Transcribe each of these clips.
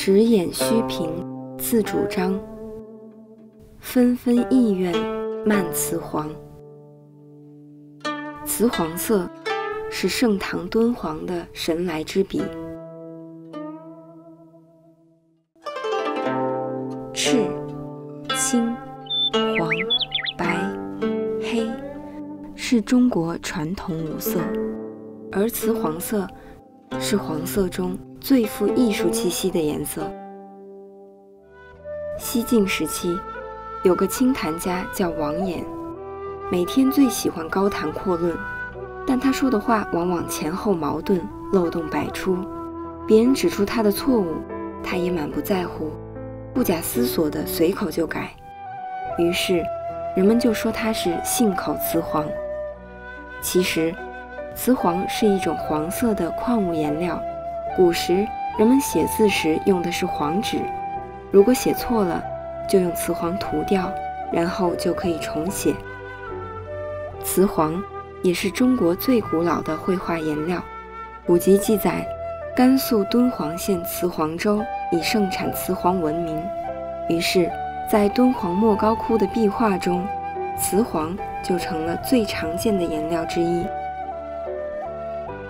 直眼虚凭自主张，纷纷意愿漫雌黄。雌黄色是盛唐敦煌的神来之笔。赤、青、黄、白、黑是中国传统五色，而雌黄色是黄色中最富艺术气息的颜色。西晋时期，有个清谈家叫王衍。每天最喜欢高谈阔论，但他说的话往往前后矛盾，漏洞百出。别人指出他的错误，他也满不在乎，不假思索的随口就改。于是，人们就说他是信口雌黄。其实，雌黄是一种黄色的矿物颜料。古时人们写字时用的是黄纸，如果写错了，就用雌黄涂掉，然后就可以重写。雌黄也是中国最古老的绘画颜料。古籍记载，甘肃敦煌县雌黄州以盛产雌黄闻名。于是，在敦煌莫高窟的壁画中，雌黄就成了最常见的颜料之一。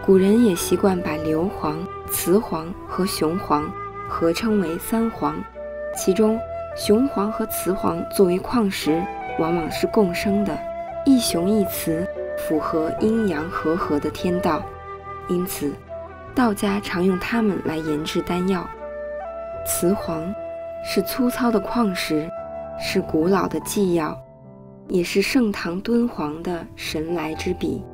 古人也习惯把硫磺、雌黄和雄黄合称为三黄，其中雄黄和雌黄作为矿石，往往是共生的。一雄一雌，符合阴阳和合的天道，因此道家常用它们来研制丹药。雌黄是粗糙的矿石，是古老的祭药，也是盛唐敦煌的神来之笔。